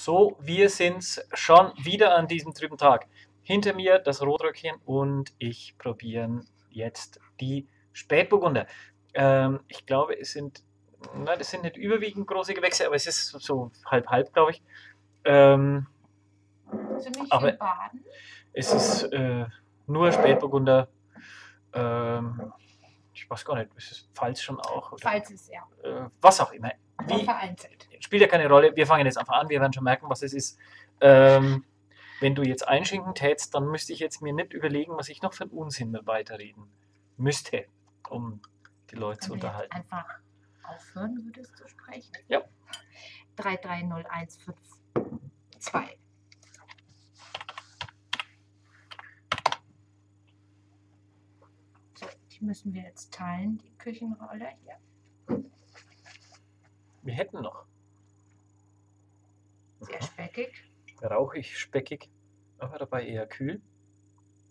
So, wir sind schon wieder an diesem trüben Tag. Hinter mir das Rotröckchen und ich probieren jetzt die Spätburgunder. Ähm, ich glaube, es sind, na, das sind nicht überwiegend große Gewächse, aber es ist so halb-halb, glaube ich. Ähm, Ziemlich Aber- Baden. es ist äh, nur Spätburgunder. Ähm, ich weiß gar nicht, ist es Pfalz schon auch? Oder, Falls es ja. äh, was auch immer. Wie, vereinzelt. Spielt ja keine Rolle. Wir fangen jetzt einfach an. Wir werden schon merken, was es ist. Ähm, wenn du jetzt einschenken tätst, dann müsste ich jetzt mir nicht überlegen, was ich noch für einen Unsinn mit weiterreden müsste, um die Leute zu unterhalten. einfach aufhören würdest zu sprechen. Ja. 330152. So, die müssen wir jetzt teilen, die Küchenrolle hier. Wir hätten noch. Sehr speckig. Rauchig, speckig, aber dabei eher kühl.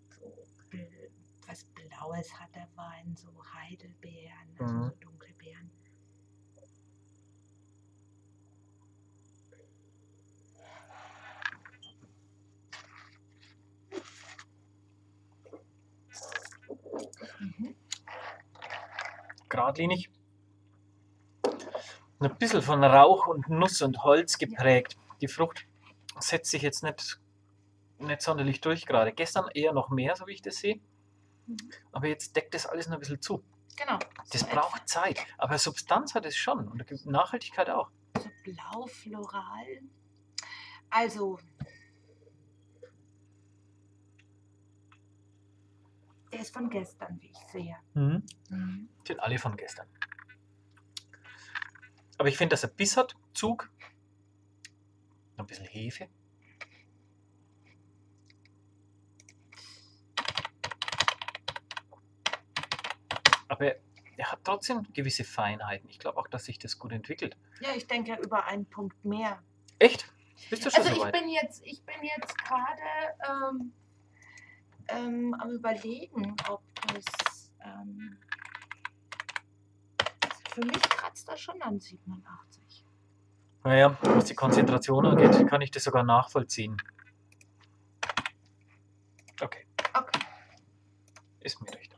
So bl- was Blaues hat der Wein, so Heidelbeeren, Mhm. also so dunkle Beeren. Mhm. Geradlinig. Ein bisschen von Rauch und Nuss und Holz geprägt. Die Frucht setzt sich jetzt nicht, nicht sonderlich durch gerade. Gestern eher noch mehr, so wie ich das sehe. Mhm. Aber jetzt deckt das alles noch ein bisschen zu. Genau. Das so braucht Zeit. Aber Substanz hat es schon. Und Nachhaltigkeit auch. So blau floral. Also. Der ist von gestern, wie ich sehe. Mhm. Sind alle von gestern. Aber ich finde, dass er Biss hat. Zug. Noch ein bisschen Hefe. Aber er hat trotzdem gewisse Feinheiten. Ich glaube auch, dass sich das gut entwickelt. Ja, ich denke über einen Punkt mehr. Echt? Bist du schon Also so ich bin jetzt, ich bin jetzt gerade ähm, ähm, am überlegen, ob das ähm, für mich kratzt das schon an 87. Naja, was die Konzentration angeht, kann ich das sogar nachvollziehen. Okay, Okay, ist mir recht.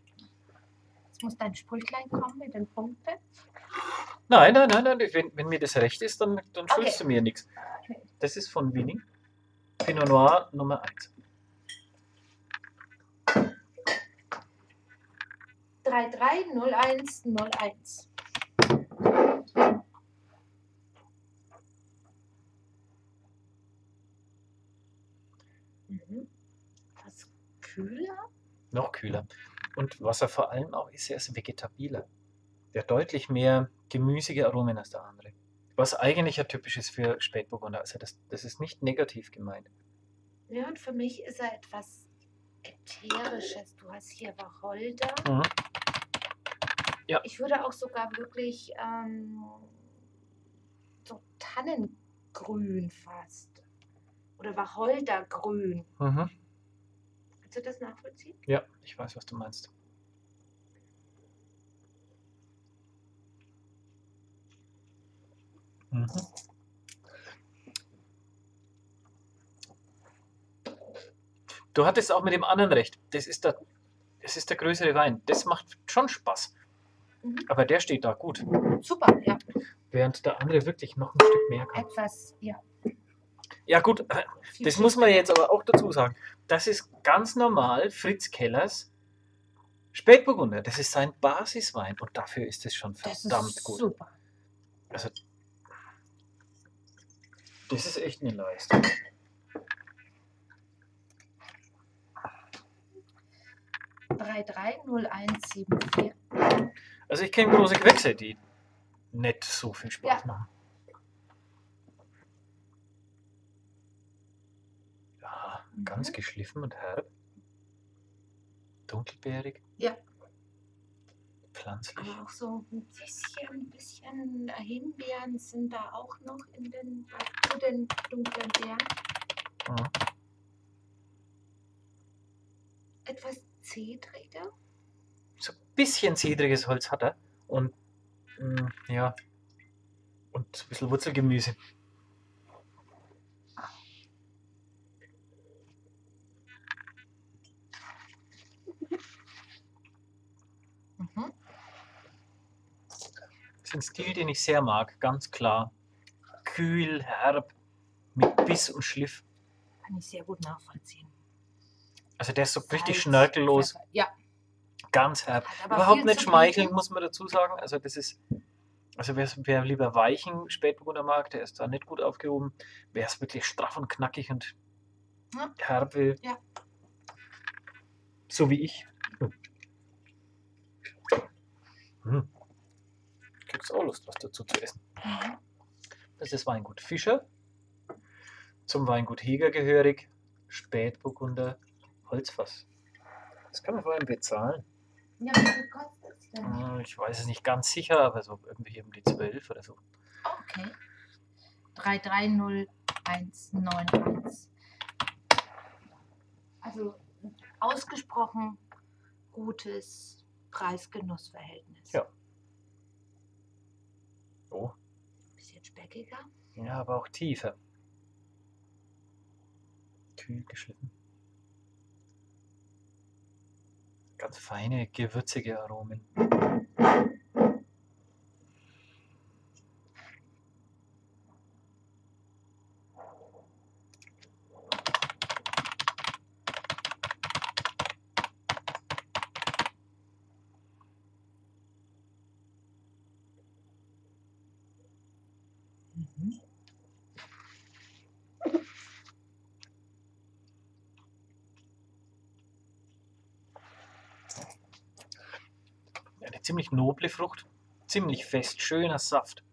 jetzt muss dein Sprüchlein kommen mit den Punkten. Nein, nein, nein, nein. Wenn, wenn mir das recht ist, dann, dann Okay. schuldest du mir nichts. Okay. Das ist von Winning. Pinot Noir Nummer 1. 330101. Mhm. Was kühler? Noch kühler. Und was er vor allem auch ist, er ist vegetabiler. Der hat deutlich mehr gemüsige Aromen als der andere. Was eigentlich ja typisch ist für Spätburgunder. Also das, das ist nicht negativ gemeint. Ja, und für mich ist er etwas Ätherisches. Du hast hier Wacholder. Mhm. Ja. Ich würde auch sogar wirklich ähm, so Tannengrün fast. Oder Wacholdergrün. Mhm. Kannst du das nachvollziehen? Ja, ich weiß, was du meinst. Mhm. Du hattest auch mit dem anderen recht. Das ist der, das ist der größere Wein. Das macht schon Spaß. Mhm. Aber der steht da gut. Super, ja. Während der andere wirklich noch ein Stück mehr kann. Etwas, ja. Ja, gut, das muss man jetzt aber auch dazu sagen. Das ist ganz normal Fritz Kellers Spätburgunder. Das ist sein Basiswein und dafür ist es schon Das verdammt ist gut. super. Also, das ist echt eine Leistung. Also ich kenne große Gewächse, die nicht so viel Spaß Ja. machen. Ja, ganz Mhm. geschliffen und herb. Dunkelbeerig. Ja. Pflanzlich. Aber auch so ein bisschen, ein bisschen Himbeeren sind da auch noch in den, zu den dunklen Beeren. Mhm. Etwas zedriger. So ein bisschen zedriges Holz hat er. Und mm, ja. Und ein bisschen Wurzelgemüse. Ein Stil, den ich sehr mag, ganz klar. Kühl, herb, mit Biss und Schliff. Kann ich sehr gut nachvollziehen. Also der ist so richtig Salz, schnörkellos, Pfeffer. Ja, ganz herb. Überhaupt nicht schmeicheln, bieten. muss man dazu sagen. Also das ist, also wer, wer lieber weichen Spätburgunder mag, der ist da nicht gut aufgehoben. Wer es wirklich straff und knackig und Ja. herb will, Ja. so wie ich. Hm. Kriegst auch Lust, was dazu zu essen. Mhm. Das ist Weingut Fischer. Zum Weingut Heger gehörig. Spätburgunder Holzfass. Das kann man vor allem bezahlen. Ja, wie viel kostet es denn? Hm, Ich weiß es nicht ganz sicher, aber so irgendwie um die 12 oder so. Okay. 330191. Also ausgesprochen gutes Preis-Genuss-Verhältnis. Ja. Oh, Bisschen speckiger. ja, aber auch tiefer. Kühl geschliffen. Ganz feine, gewürzige Aromen. Mhm. Eine ziemlich noble Frucht. Ziemlich fest, schöner Saft.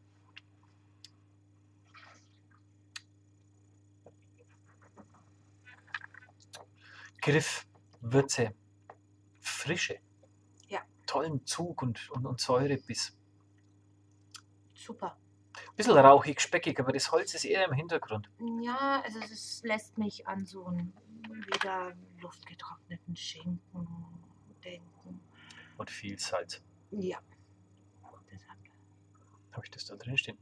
Griff, Würze, Frische. Ja. Tollen Zug und, und, und Säurebiss. Super. Bisschen rauchig, speckig, aber das Holz ist eher im Hintergrund. Ja, also es lässt mich an so einen wieder luftgetrockneten Schinken denken. Und viel Salz. Ja. Deshalb. Habe ich das da drin stehen?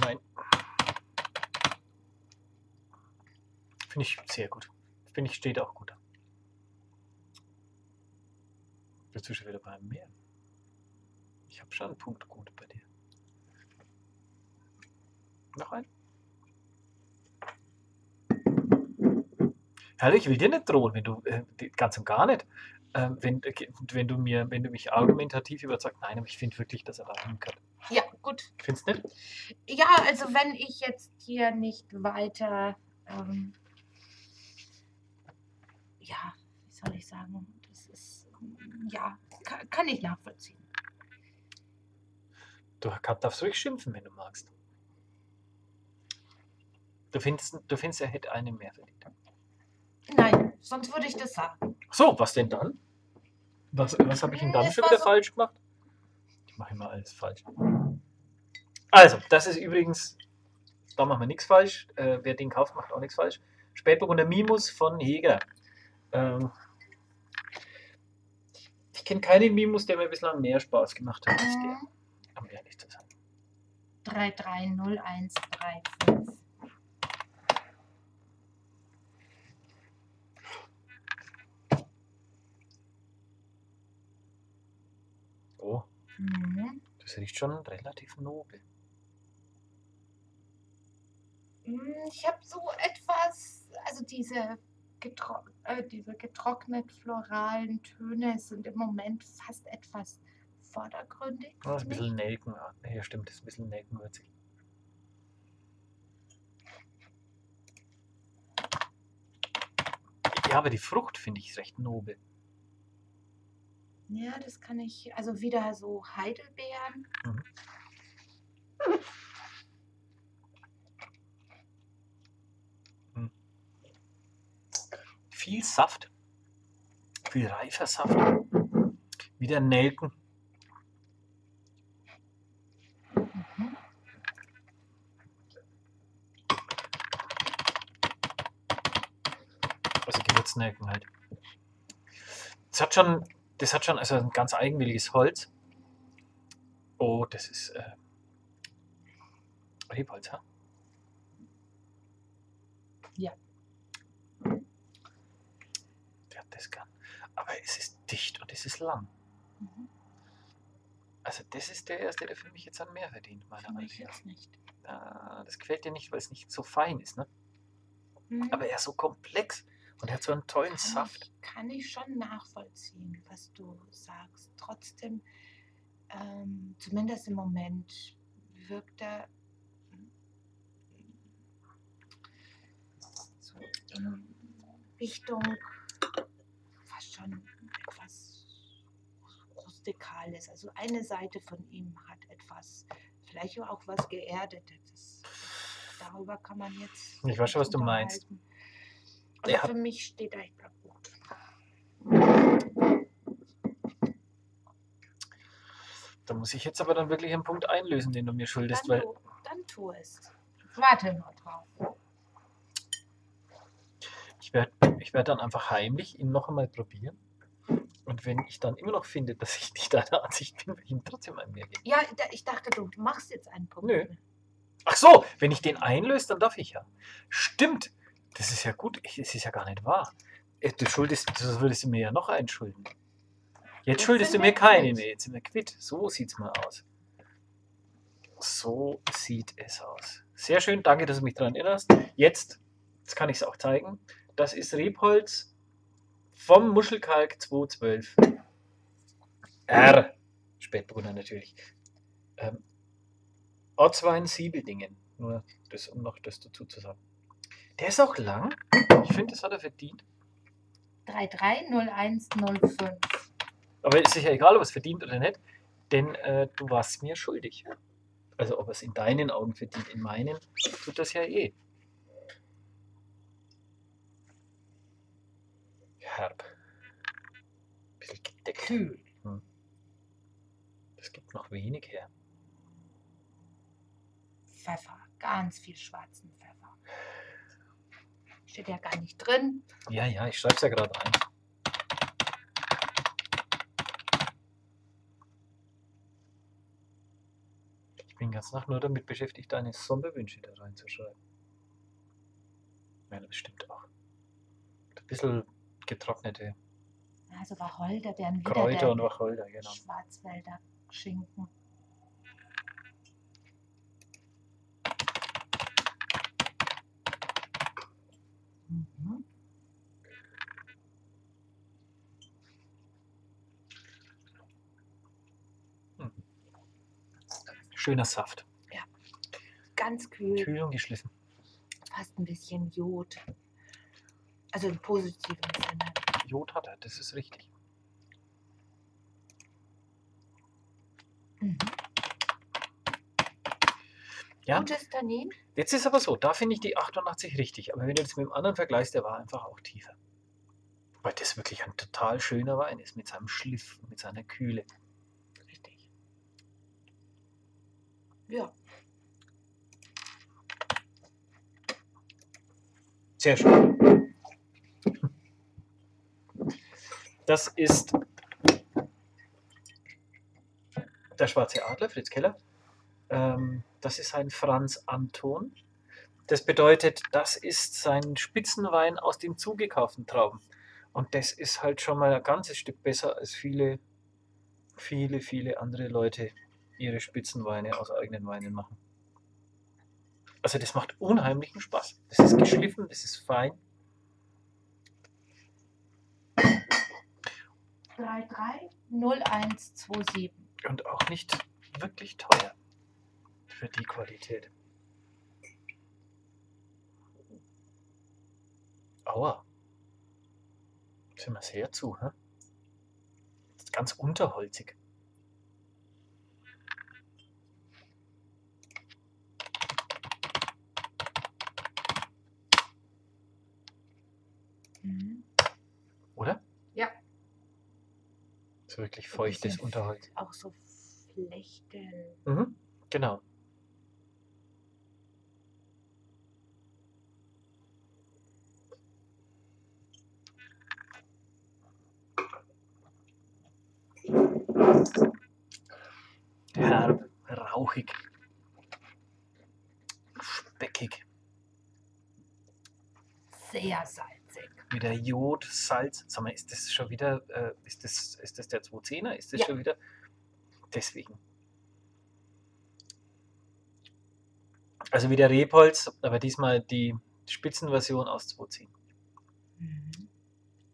Nein. Finde ich sehr gut. Finde ich, steht auch gut. Bist du schon wieder beim Meer? Ich habe schon einen Punkt gut bei dir. Noch ein? Herrlich, ich will dir nicht drohen, wenn du äh, die- ganz und gar nicht. Ähm, wenn, äh, wenn du mir, wenn du mich argumentativ überzeugst, nein, aber ich finde wirklich, dass er da hinkert. Ja, gut. Findest du nicht? Ja, also wenn ich jetzt hier nicht weiter, ähm, ja, wie soll ich sagen, das ist, ja, kann, kann ich nachvollziehen. Du kann- darfst ruhig schimpfen, wenn du magst. Du findest, du findest, er hätte einen mehr verdient. Nein, sonst würde ich das sagen. So, was denn dann? Was, was habe ich denn dann Es schon wieder so- falsch gemacht? Ich mache immer alles falsch. Also, das ist übrigens, da machen wir nichts falsch. Äh, wer den kauft, macht auch nichts falsch. Spätburgunder Mimus von Heger. Ähm, ich kenne keinen Mimus, der mir bislang mehr Spaß gemacht hat als der, um ehrlich zu sein. 330135. Oh, Mhm. das riecht schon relativ nobel. Mm, Ich habe so etwas, also diese, getro äh, diese getrocknet floralen Töne sind im Moment fast etwas vordergründig. Ist ein bisschen Nelken. Ja, stimmt, das ist ein bisschen Nelkenwürzig. Ja, aber die Frucht finde ich recht nobel. Ja, das kann ich, also wieder so Heidelbeeren. Mhm. Viel Saft. Viel reifer Saft. Wieder Nelken. Mhm. Also Gewürznelken halt. Das hat schon, das hat schon also ein ganz eigenwilliges Holz. Oh, das ist äh, Rebholz, ha? Ja. Der hat das gern. Aber es ist dicht und es ist lang. Mhm. Also das ist der erste, der für mich jetzt an mehr verdient, meiner Meinung nach. nicht. Ah, das gefällt dir nicht, weil es nicht so fein ist, ne? Hm, Aber er ist so komplex und er hat so einen tollen kann Saft. Ich, kann ich schon nachvollziehen, was du sagst. Trotzdem, ähm, zumindest im Moment, wirkt er so in Richtung fast schon etwas Rustikales. Also eine Seite von ihm hat etwas, vielleicht auch was Geerdetes. Darüber kann man jetzt. Ich weiß schon, was du meinst. Also Er für mich steht er echt gut. Da muss ich jetzt aber dann wirklich einen Punkt einlösen, den du mir schuldest, Dann, weil tu, dann tu es. Warte nur drauf. ich werde ich werd dann einfach heimlich ihn noch einmal probieren. Und wenn ich dann immer noch finde, dass ich nicht deiner Ansicht bin, will ich ihm trotzdem ein mehr geben. Ja, ich dachte, du machst jetzt einen Punkt. Nö. Ach so, wenn ich den einlöse, dann darf ich ja. Stimmt. Das ist ja gut. Es ist ja gar nicht wahr. Äh, Du schuldest, du würdest du mir ja noch einen schulden. Jetzt Jetzt schuldest du mir keine quitt. mehr. Jetzt sind wir quitt. So sieht's mal aus. So sieht es aus. Sehr schön. Danke, dass du mich daran erinnerst. Jetzt, jetzt kann ich es auch zeigen. Das ist Rebholz vom Muschelkalk 212. R. Spätburgunder natürlich. Ähm, Ortswein Siebeldingen. Nur das, um noch das dazu zu sagen. Der ist auch lang. Ich finde, das hat er verdient. 330105. Aber ist sicher egal, ob es verdient oder nicht, denn äh, du warst mir schuldig. Also ob es in deinen Augen verdient, in meinen tut das ja eh. Herb. Bisschen gedeckt. Kühl. Das gibt noch wenig her. Pfeffer. Ganz viel schwarzen Pfeffer. Steht ja gar nicht drin. Ja, ja, ich schreibe es ja gerade ein. Ich bin ganz Nacht nur damit beschäftigt, deine Sonderwünsche da reinzuschreiben. Ja, das stimmt auch. Ein bisschen getrocknete Also Wacholder, dann wieder Kräuter und Wacholder, genau. Schwarzwälder Schinken. Mhm. Schöner Saft. Ganz kühl, Kühl und geschliffen. fast ein bisschen Jod. Also im positiven Sinne. Jod hat er, das ist richtig. Mhm. Ja. Gutes Tannin. Jetzt ist aber so, da finde ich die 88 richtig. Aber wenn du das mit dem anderen vergleichst, der war einfach auch tiefer. Weil das wirklich ein total schöner Wein ist, mit seinem Schliff, mit seiner Kühle. Richtig. Ja, Sehr schön. Das ist der Schwarze Adler, Fritz Keller. Ähm, das ist ein Franz Anton. Das bedeutet, das ist sein Spitzenwein aus den zugekauften Trauben. Und das ist halt schon mal ein ganzes Stück besser als viele, viele, viele andere Leute ihre Spitzenweine aus eigenen Weinen machen. Also das macht unheimlichen Spaß. Das ist geschliffen, das ist fein. 330127. und auch nicht wirklich teuer für die Qualität. Aua. Sind wir sehr zu, hä? Ist ganz unterholzig. Mhm. Oder? Ja. So wirklich feuchtes Unterholz. Auch so Flechteln. Mhm, genau. Herb, rauchig, speckig, Sehr salzig. wieder Jod, Salz. Sag mal, ist das schon wieder, äh, ist das, ist das der 210er? Ist das Ja. schon wieder? Deswegen. Also wieder Rebholz, aber diesmal die Spitzenversion aus 210. Mhm.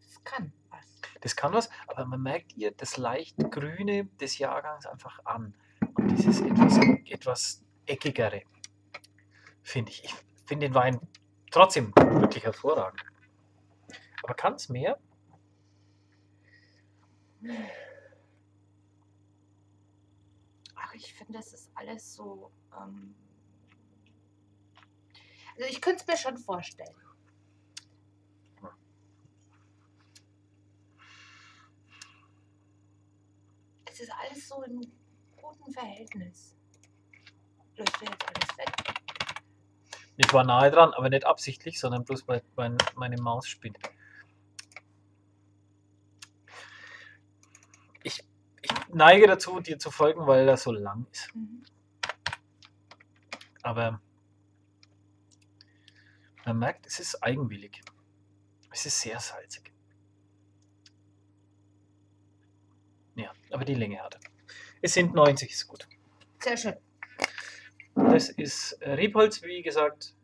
Das kann was. Das kann was, aber man merkt ihr das leicht Grüne des Jahrgangs einfach an. Und dieses etwas, etwas eckigere, finde ich. Ich finde den Wein trotzdem wirklich hervorragend. Aber kann es mehr? Ach, ich finde, das ist alles so. Ähm also ich könnte es mir schon vorstellen. Es ist alles so in gutem Verhältnis. Löst du jetzt alles weg? Ich war nahe dran, aber nicht absichtlich, sondern bloß weil mein, meine Maus spinnt. Ich, ich neige dazu, dir zu folgen, weil er so lang ist. Mhm. Aber man merkt, es ist eigenwillig. Es ist sehr salzig. Ja, aber die Länge hat er. Es sind 90, ist gut. Sehr schön. Das ist Rebholz, wie gesagt,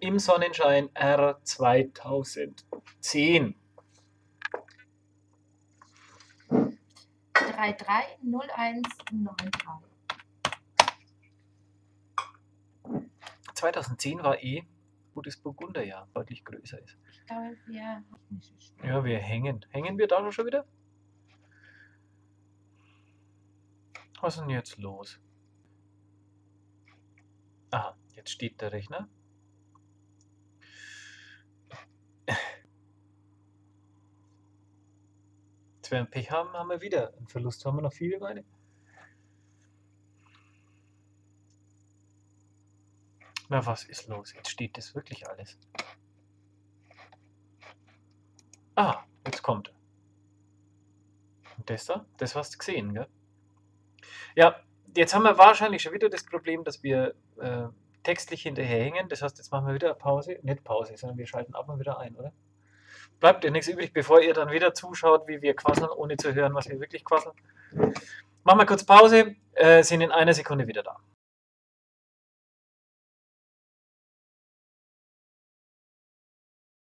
im Sonnenschein R 2010. 330193. 2010 war eh, wo das Burgunderjahr deutlich größer ist. Ich glaube, wir. Ja, wir hängen. Hängen wir da schon wieder? Was ist denn jetzt los? Jetzt steht der Rechner. Jetzt wir ein Pech haben, haben wir wieder einen Verlust. Haben wir noch viele Weine? Na, was ist los? Jetzt steht das wirklich alles. Ah, jetzt kommt er. Und das da? Das hast du gesehen, gell? Ja, jetzt haben wir wahrscheinlich schon wieder das Problem, dass wir äh, textlich hinterherhängen. Das heißt, jetzt machen wir wieder Pause. Nicht Pause, sondern wir schalten ab und wieder ein, oder? Bleibt dir nichts übrig, bevor ihr dann wieder zuschaut, wie wir quasseln, ohne zu hören, was wir wirklich quasseln. Machen wir kurz Pause, äh, sind in einer Sekunde wieder da.